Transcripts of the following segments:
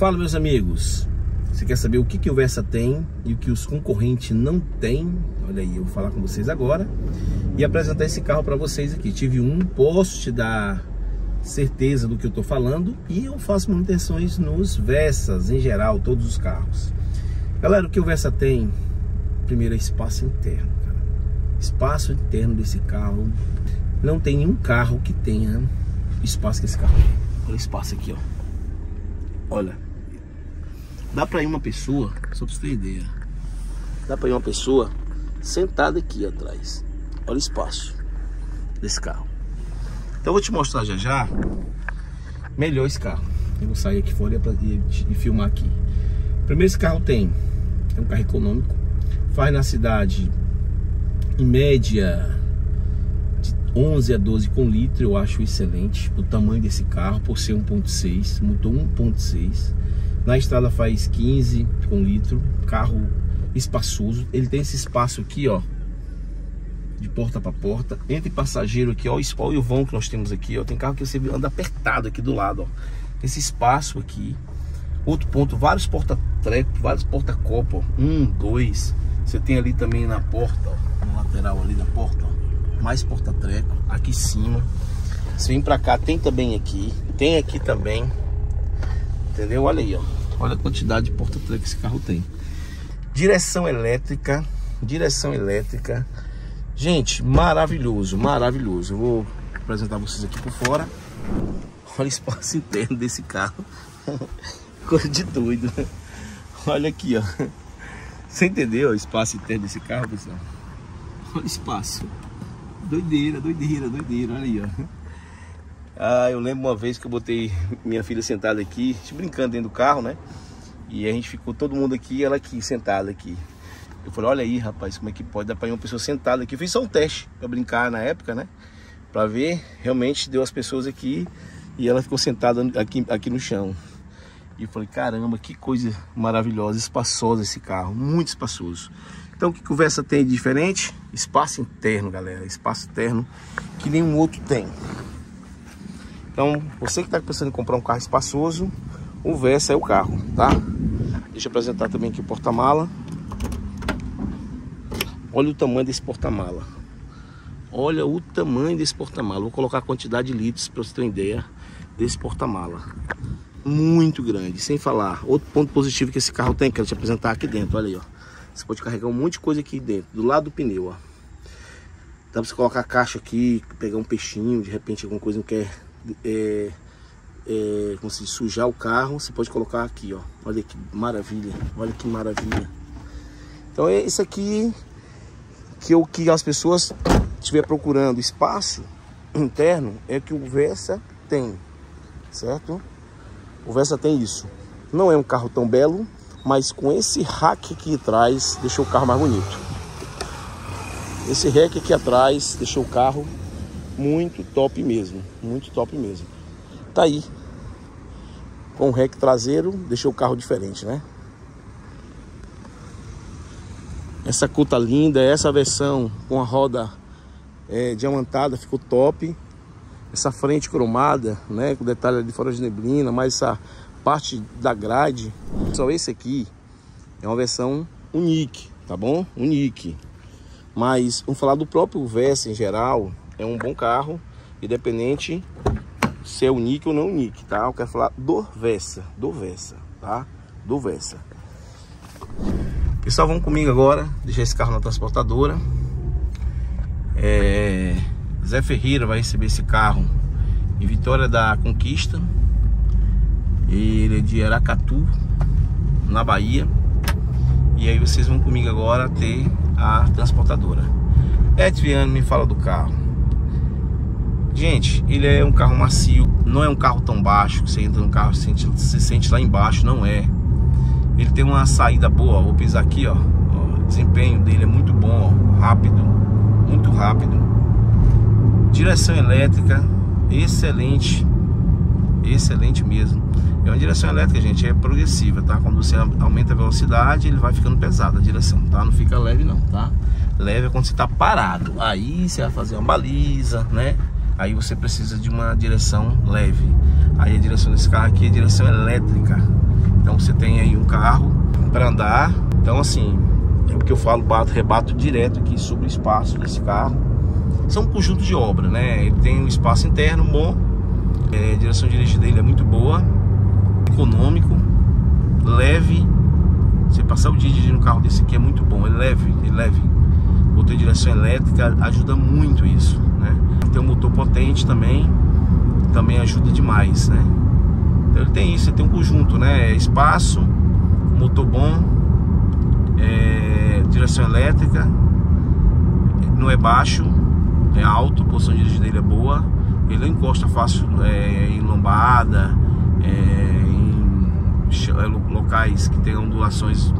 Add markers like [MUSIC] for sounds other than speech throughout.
Fala meus amigos, você quer saber o que, que o Versa tem e o que os concorrentes não têm? Olha aí, eu vou falar com vocês agora e apresentar esse carro para vocês aqui. Tive um post da certeza do que eu estou falando e eu faço manutenções nos Versas em geral, todos os carros. Galera, o que o Versa tem? Primeiro é espaço interno, cara. Espaço interno desse carro. Não tem nenhum carro que tenha espaço que esse carro tem. Olha o espaço aqui, ó. Olha. Dá pra ir uma pessoa, só pra você ter ideia. Dá pra ir uma pessoa sentada aqui atrás. Olha o espaço desse carro. Então eu vou te mostrar já já melhor esse carro. Eu vou sair aqui fora e, filmar aqui. Primeiro esse carro tem, é um carro econômico, faz na cidade em média de 11 a 12 com litro, eu acho excelente o tamanho desse carro por ser 1.6, motor 1.6. Na estrada faz 15 com litro, carro espaçoso. Ele tem esse espaço aqui, ó, de porta para porta. Entre passageiro aqui, ó, olha o vão que nós temos aqui, ó. Tem carro que você anda apertado aqui do lado, ó. Esse espaço aqui. Outro ponto, vários porta-treco, vários porta-copo, um, dois. Você tem ali também na porta, ó, no lateral ali da porta, ó, mais porta-treco. Aqui em cima. Se vem pra cá, tem também aqui. Tem aqui também. Entendeu? Olha aí, ó. Olha a quantidade de porta-treco que esse carro tem. Direção elétrica. Direção elétrica. Gente, maravilhoso, maravilhoso. Eu vou apresentar vocês aqui por fora. Olha o espaço interno desse carro. [LAUGHS] Coisa de doido. Olha aqui, ó. Você entendeu o espaço interno desse carro, pessoal? Olha o espaço. Doideira, doideira, doideira. Olha aí, ó. Ah, eu lembro uma vez que eu botei minha filha sentada aqui, brincando dentro do carro, né? E a gente ficou todo mundo aqui, ela aqui, sentada aqui. Eu falei, olha aí, rapaz, como é que pode dar para uma pessoa sentada aqui. Eu fiz só um teste para brincar na época, né? Para ver, realmente deu as pessoas aqui e ela ficou sentada aqui, aqui no chão. E eu falei, caramba, que coisa maravilhosa, espaçosa esse carro, muito espaçoso. Então que conversa tem de diferente? Espaço interno, galera, espaço interno que nenhum outro tem. Então, você que está pensando em comprar um carro espaçoso, o Versa é o carro, tá? Deixa eu apresentar também aqui o porta-mala. Olha o tamanho desse porta-mala. Olha o tamanho desse porta-mala. Vou colocar a quantidade de litros para você ter uma ideia desse porta-mala. Muito grande, sem falar. Outro ponto positivo que esse carro tem, quero te apresentar aqui dentro, olha aí, ó. Você pode carregar um monte de coisa aqui dentro, do lado do pneu, ó. Dá pra você colocar a caixa aqui, pegar um peixinho, de repente alguma coisa não quer é, é, como se sujar o carro, você pode colocar aqui, ó. Olha que maravilha, olha que maravilha. Então é isso aqui que o que as pessoas estiver procurando espaço interno é que o Versa tem, certo? O Versa tem isso. Não é um carro tão belo, mas com esse rack aqui atrás deixou o carro mais bonito. Esse rack aqui atrás deixou o carro muito top mesmo, muito top mesmo. Tá aí. Com o rec traseiro, deixou o carro diferente, né? Essa cuta linda, essa versão com a roda é, diamantada ficou top. Essa frente cromada, né, com detalhe de fora de neblina, mas essa parte da grade, só esse aqui é uma versão unique, tá bom? Unique. Mas vamos falar do próprio Versa em geral, é um bom carro, independente se é o Nick ou não o Nick, tá? Eu quero falar do Versa, do Versa, tá? Do Versa. Pessoal, vamos comigo agora, deixar esse carro na transportadora. É... Zé Ferreira vai receber esse carro em Vitória da Conquista. Ele é de Aracatu, na Bahia. E aí vocês vão comigo agora ter a transportadora. Edviano me fala do carro. Gente, ele é um carro macio, não é um carro tão baixo, você entra no carro e sente, se sente lá embaixo, não é. Ele tem uma saída boa, vou pisar aqui, ó, o desempenho dele é muito bom, ó, rápido, muito rápido. Direção elétrica, excelente, excelente mesmo. É uma direção elétrica, gente, é progressiva, tá? Quando você aumenta a velocidade, ele vai ficando pesado a direção, tá? Não fica leve não, tá? Leve é quando você tá parado. Aí você vai fazer uma baliza, né? Aí você precisa de uma direção leve. Aí a direção desse carro aqui é direção elétrica. Então você tem aí um carro para andar. Então assim, é o que eu falo, bato, rebato direto aqui sobre o espaço desse carro. São um conjunto de obra, né? Ele tem um espaço interno bom, é, a direção de dirigir dele é muito boa, econômico, leve. Você passar o dia dirigindo um carro desse aqui é muito bom, é leve, é leve. Motor de direção elétrica ajuda muito isso, né? Tem um motor potente também, também ajuda demais, né? Então ele tem isso, ele tem um conjunto, né? Espaço, motor bom, é, direção elétrica, não é baixo, é alto, a posição de dirigir dele é boa, ele não encosta fácil é, em lombada, é, em é, locais que tem ondulações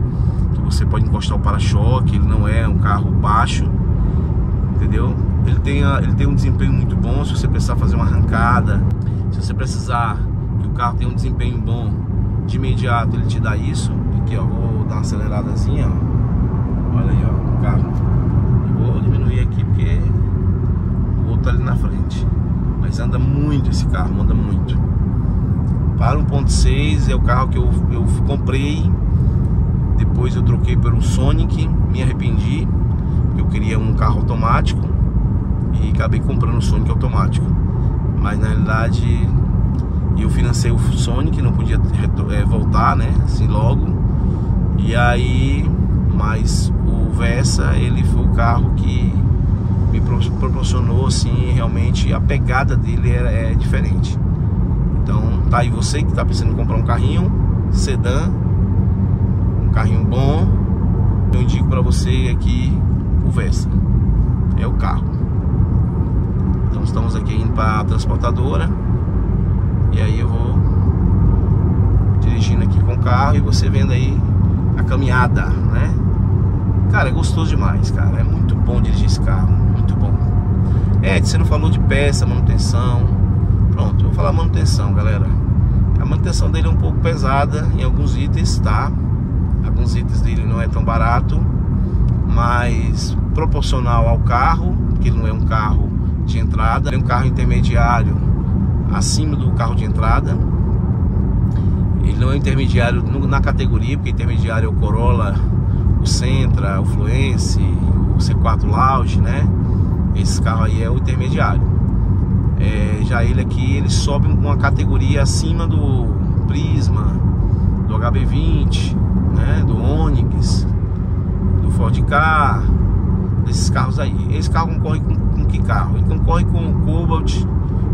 que você pode encostar o para-choque, ele não é um carro baixo, entendeu? Ele tem, ele tem um desempenho muito bom se você precisar fazer uma arrancada, se você precisar que o carro tenha um desempenho bom, de imediato ele te dá isso. Aqui ó, vou dar uma aceleradazinha, ó. Olha aí ó, o carro. Eu vou diminuir aqui porque o outro tá ali na frente. Mas anda muito esse carro, anda muito. Para 1.6 é o carro que eu, eu comprei. Depois eu troquei por um Sonic, me arrependi. Eu queria um carro automático e acabei comprando o Sonic automático. Mas na realidade eu financei o Sonic, não podia é, voltar, né? Assim logo. E aí, mas o Versa, ele foi o carro que me proporcionou assim, realmente a pegada dele é, é diferente. Então, tá aí você que tá pensando em comprar um carrinho sedã, um carrinho bom, eu indico para você aqui o Versa. É o carro. Então estamos aqui indo para a transportadora. E aí eu vou dirigindo aqui com o carro e você vendo aí a caminhada, né? Cara, é gostoso demais, cara. É muito bom dirigir esse carro, muito bom. É, você não falou de peça, manutenção. Pronto, vou falar manutenção, galera. A manutenção dele é um pouco pesada em alguns itens, tá? Alguns itens dele não é tão barato, mas proporcional ao carro, que não é um carro de entrada, um carro intermediário acima do carro de entrada. Ele não é intermediário na categoria, porque intermediário é o Corolla, o Sentra, o Fluence, o C4 Lounge, né? Esse carro aí é o intermediário. É, já ele aqui, ele sobe uma categoria acima do Prisma, do HB20, né? Do Onix, do Ford Ka, desses carros aí. Esse carro concorre com, com que carro? Ele concorre com o Cobalt,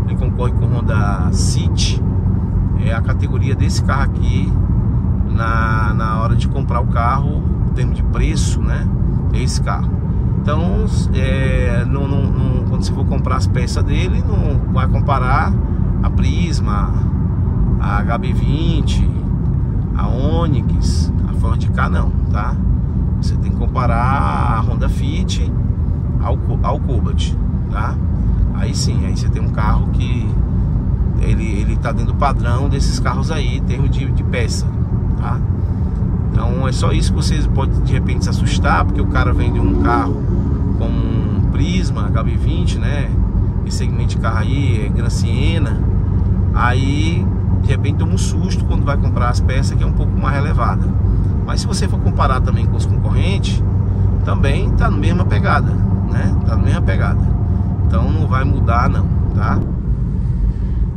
ele concorre com o Honda City. É a categoria desse carro aqui na, na hora de comprar o carro, em termos de preço, né? É esse carro. Então, é, quando você for comprar as peças dele, não vai comparar a Prisma, a HB20, a Onix, a Ford K não, tá? Você tem que comparar a Honda Fit ao, ao Cobalt, tá? Aí sim, aí você tem um carro que ele, ele tá dentro do padrão desses carros aí, em termos de, de peça, tá? Então é só isso que vocês podem de repente se assustar, porque o cara vende um carro com um Prisma HB20, né? Esse segmento de carro aí é Gran Siena. Aí de repente toma um susto quando vai comprar as peças que é um pouco mais relevada. Mas se você for comparar também com os concorrentes, também tá na mesma pegada, né? Tá na mesma pegada. Então não vai mudar não, tá?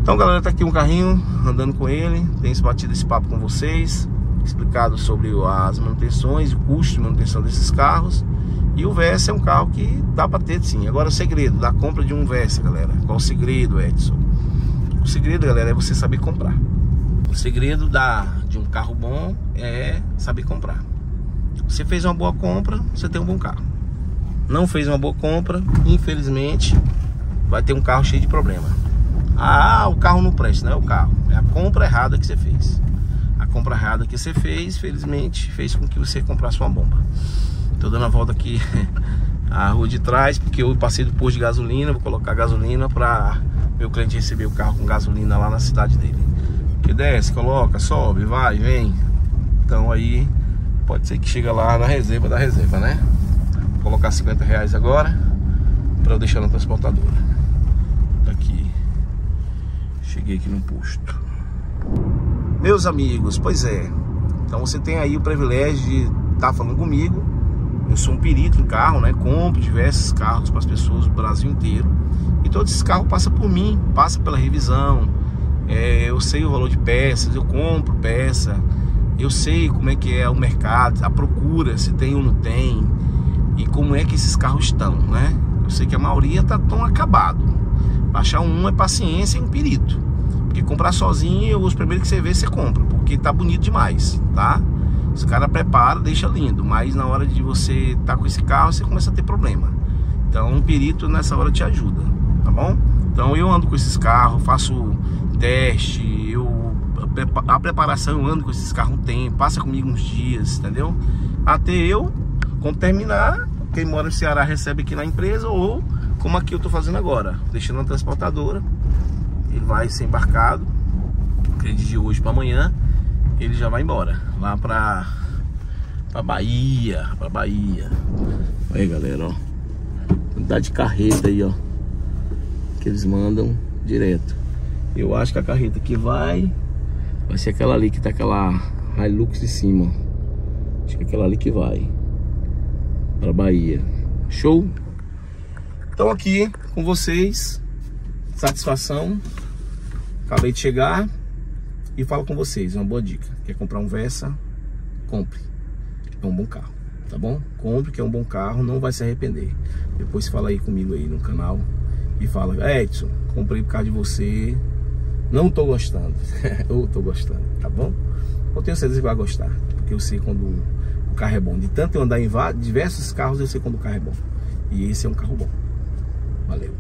Então galera, tá aqui um carrinho andando com ele Tenho batido esse papo com vocês Explicado sobre as manutenções, o custo de manutenção desses carros E o Versa é um carro que dá pra ter sim Agora o segredo da compra de um Versa, galera Qual o segredo, Edson? O segredo, galera, é você saber comprar O segredo da, de um carro bom é saber comprar Você fez uma boa compra, você tem um bom carro não fez uma boa compra, infelizmente vai ter um carro cheio de problema. Ah, o carro não presta, não é o carro, é a compra errada que você fez. A compra errada que você fez, felizmente, fez com que você comprasse uma bomba. Tô dando a volta aqui [LAUGHS] a rua de trás, porque eu passei do posto de gasolina, vou colocar gasolina para meu cliente receber o carro com gasolina lá na cidade dele. Que desce, coloca, sobe, vai, vem. Então aí pode ser que chega lá na reserva da reserva, né? Vou colocar 50 reais agora para eu deixar na transportadora. Daqui. Cheguei aqui no posto. Meus amigos, pois é. Então você tem aí o privilégio de estar tá falando comigo. Eu sou um perito em carro, né? Compro diversos carros para as pessoas do Brasil inteiro. E todos esses carros passam por mim, passam pela revisão. É, eu sei o valor de peças, eu compro peça. Eu sei como é que é o mercado, a procura, se tem ou não tem. E como é que esses carros estão, né? Eu sei que a maioria tá tão acabado. Baixar um é paciência e um perito. Porque comprar sozinho, os primeiros que você vê, você compra. Porque tá bonito demais, tá? Os cara prepara, deixa lindo. Mas na hora de você tá com esse carro, você começa a ter problema. Então um perito nessa hora te ajuda, tá bom? Então eu ando com esses carros, faço teste, eu a preparação eu ando com esses carros um tempo, passa comigo uns dias, entendeu? Até eu, quando terminar, quem mora no Ceará recebe aqui na empresa ou como aqui eu tô fazendo agora, deixando na transportadora, ele vai ser embarcado, acredito de hoje para amanhã, ele já vai embora, lá pra, pra Bahia, pra Bahia. Aí galera, ó, quantidade de carreta aí, ó, que eles mandam direto. Eu acho que a carreta que vai, vai ser aquela ali que tá aquela Hilux de cima, acho que é aquela ali que vai para Bahia. Show? Então aqui com vocês, satisfação. Acabei de chegar e falo com vocês, uma boa dica. Quer comprar um Versa? Compre. É um bom carro, tá bom? Compre que é um bom carro, não vai se arrepender. Depois fala aí comigo aí no canal e fala, Edson, comprei por causa de você, não tô gostando. [LAUGHS] eu tô gostando, tá bom? Eu tenho certeza que vai gostar, porque eu sei quando o carro é bom. De tanto eu andar em diversos carros, eu sei quando o carro é bom. E esse é um carro bom. Valeu.